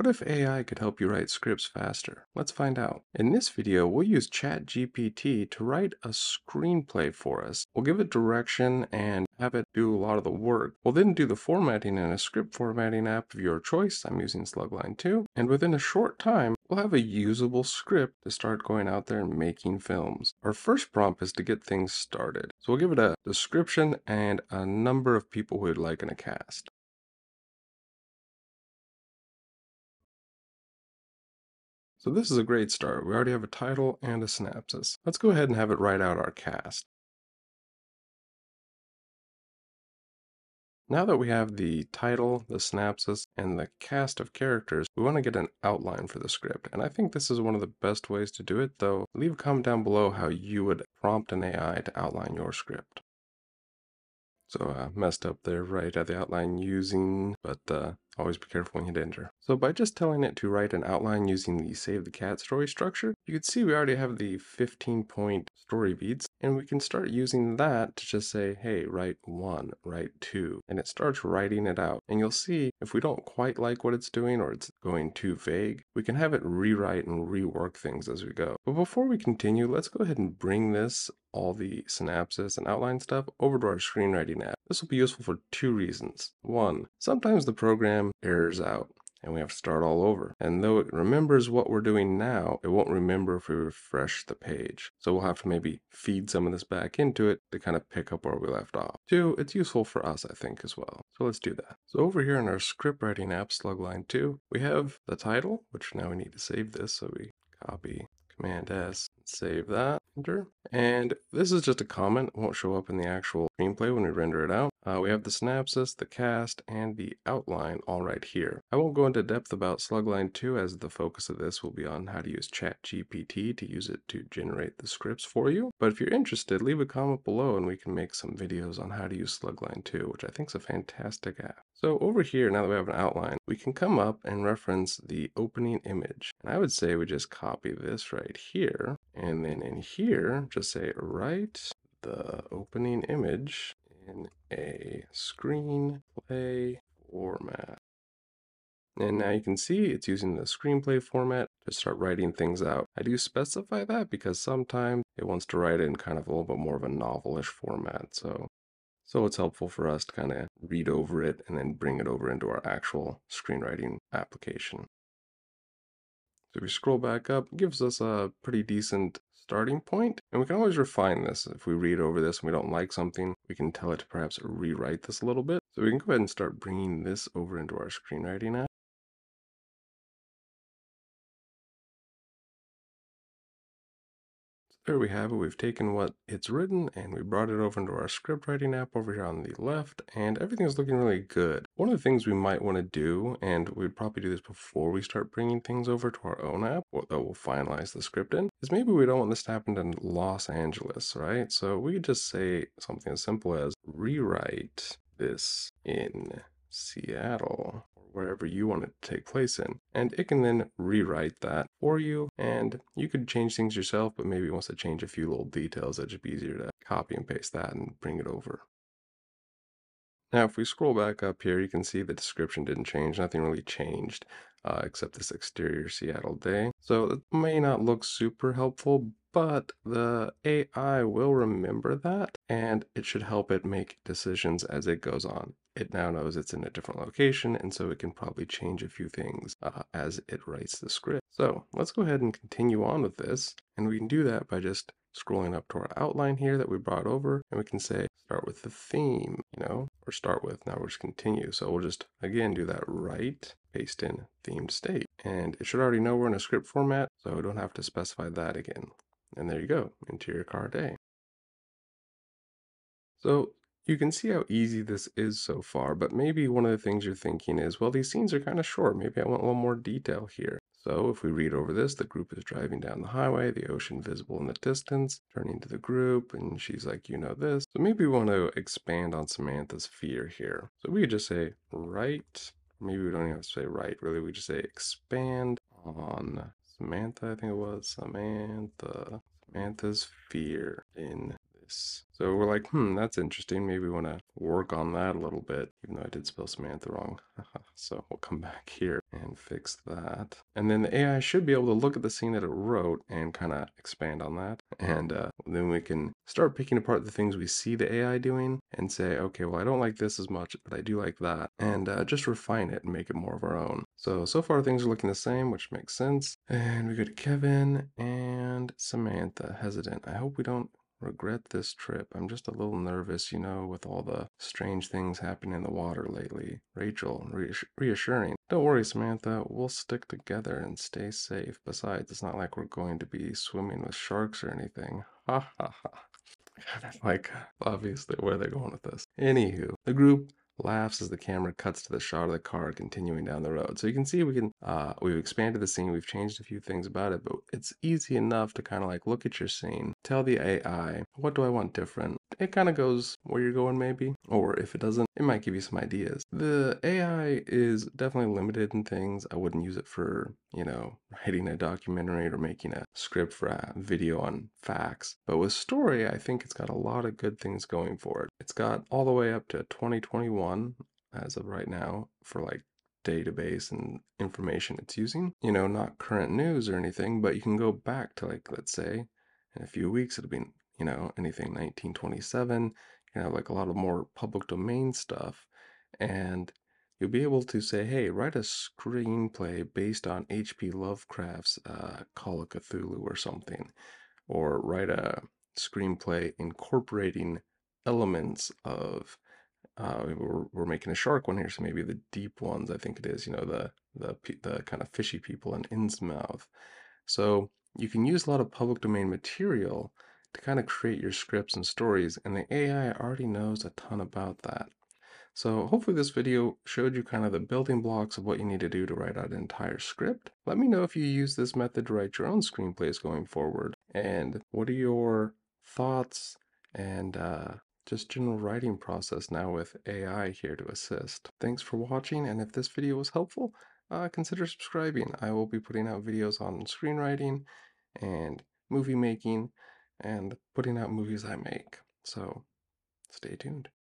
What if AI could help you write scripts faster? Let's find out. In this video, we'll use ChatGPT to write a screenplay for us. We'll give it direction and have it do a lot of the work. We'll then do the formatting in a script formatting app of your choice. I'm using Slugline 2. And within a short time, we'll have a usable script to start going out there and making films. Our first prompt is to get things started. So we'll give it a description and a number of people we'd like in a cast. So this is a great start. We already have a title and a synopsis. Let's go ahead and have it write out our cast. Now that we have the title, the synopsis, and the cast of characters, we want to get an outline for the script. And I think this is one of the best ways to do it, though leave a comment down below how you would prompt an AI to outline your script. So uh, messed up there right at the outline using, but uh, always be careful when you enter. So by just telling it to write an outline using the save the cat story structure, you can see we already have the 15 point story beats and we can start using that to just say, hey, write one, write two, and it starts writing it out. And you'll see if we don't quite like what it's doing or it's going too vague, we can have it rewrite and rework things as we go. But before we continue, let's go ahead and bring this all the synopsis and outline stuff over to our screenwriting app. This will be useful for two reasons. One, sometimes the program errors out and we have to start all over. And though it remembers what we're doing now, it won't remember if we refresh the page. So we'll have to maybe feed some of this back into it to kind of pick up where we left off. Two, it's useful for us, I think, as well. So let's do that. So over here in our script writing app, Slugline 2, we have the title, which now we need to save this. So we copy Command S, save that, enter. And this is just a comment, it won't show up in the actual screenplay when we render it out. Uh, we have the synopsis, the cast, and the outline all right here. I won't go into depth about Slugline 2 as the focus of this will be on how to use ChatGPT to use it to generate the scripts for you. But if you're interested, leave a comment below and we can make some videos on how to use Slugline 2, which I think is a fantastic app. So over here, now that we have an outline, we can come up and reference the opening image. And I would say we just copy this right here. And then in here, just say write the opening image in a screenplay format. And now you can see it's using the screenplay format to start writing things out. I do specify that because sometimes it wants to write in kind of a little bit more of a novelish format. So, so it's helpful for us to kind of read over it and then bring it over into our actual screenwriting application. So if we scroll back up, it gives us a pretty decent starting point. And we can always refine this. If we read over this and we don't like something, we can tell it to perhaps rewrite this a little bit. So we can go ahead and start bringing this over into our screenwriting app. There we have it. We've taken what it's written and we brought it over into our script writing app over here on the left and everything is looking really good. One of the things we might want to do, and we'd probably do this before we start bringing things over to our own app, that we'll finalize the script in, is maybe we don't want this to happen in Los Angeles, right? So we could just say something as simple as rewrite this in Seattle you want it to take place in. And it can then rewrite that for you. And you could change things yourself, but maybe it wants to change a few little details that should be easier to copy and paste that and bring it over. Now, if we scroll back up here, you can see the description didn't change. Nothing really changed uh, except this exterior Seattle day. So it may not look super helpful, but the AI will remember that and it should help it make decisions as it goes on. It now knows it's in a different location and so it can probably change a few things uh, as it writes the script. So let's go ahead and continue on with this and we can do that by just scrolling up to our outline here that we brought over and we can say start with the theme, you know, or start with, now we'll just continue. So we'll just again do that right, paste in theme stated and it should already know we're in a script format so we don't have to specify that again. And there you go, interior car day. So you can see how easy this is so far, but maybe one of the things you're thinking is, well, these scenes are kind of short. Maybe I want a little more detail here. So if we read over this, the group is driving down the highway, the ocean visible in the distance, turning to the group, and she's like, you know this. So maybe we want to expand on Samantha's fear here. So we could just say, write. Maybe we don't even have to say write, really. We just say expand on Samantha, I think it was. Samantha. Samantha's fear in So we're like, hmm, that's interesting. Maybe we want to work on that a little bit, even though I did spell Samantha wrong. so we'll come back here and fix that. And then the AI should be able to look at the scene that it wrote and kind of expand on that. And uh, then we can start picking apart the things we see the AI doing and say, okay, well, I don't like this as much, but I do like that. And uh, just refine it and make it more of our own. So, so far things are looking the same, which makes sense. And we go to Kevin and Samantha, hesitant. I hope we don't regret this trip. I'm just a little nervous, you know, with all the strange things happening in the water lately. Rachel, reassuring. Don't worry, Samantha. We'll stick together and stay safe. Besides, it's not like we're going to be swimming with sharks or anything. Ha ha ha. like, obviously, where they're going with this. Anywho, the group laughs as the camera cuts to the shot of the car continuing down the road. So you can see we can uh, we've expanded the scene, we've changed a few things about it, but it's easy enough to kind of like look at your scene, tell the AI what do I want different. It kind of goes where you're going maybe, or if it doesn't, it might give you some ideas. The AI is definitely limited in things. I wouldn't use it for you know writing a documentary or making a script for a video on facts. But with story, I think it's got a lot of good things going for it. It's got all the way up to 2021 as of right now for like database and information it's using. You know, not current news or anything, but you can go back to like, let's say, in a few weeks, it'll be, you know, anything 1927, you know, like a lot of more public domain stuff. And you'll be able to say, hey, write a screenplay based on H.P. Lovecraft's uh, Call of Cthulhu or something, or write a screenplay incorporating elements of uh, we're, we're making a shark one here, so maybe the deep ones, I think it is, you know, the, the, the kind of fishy people in Innsmouth. So you can use a lot of public domain material to kind of create your scripts and stories, and the AI already knows a ton about that. So hopefully this video showed you kind of the building blocks of what you need to do to write out an entire script. Let me know if you use this method to write your own screenplays going forward, and what are your thoughts and uh, just general writing process now with AI here to assist. Thanks for watching, and if this video was helpful, uh, consider subscribing. I will be putting out videos on screenwriting and movie making and putting out movies I make. So stay tuned.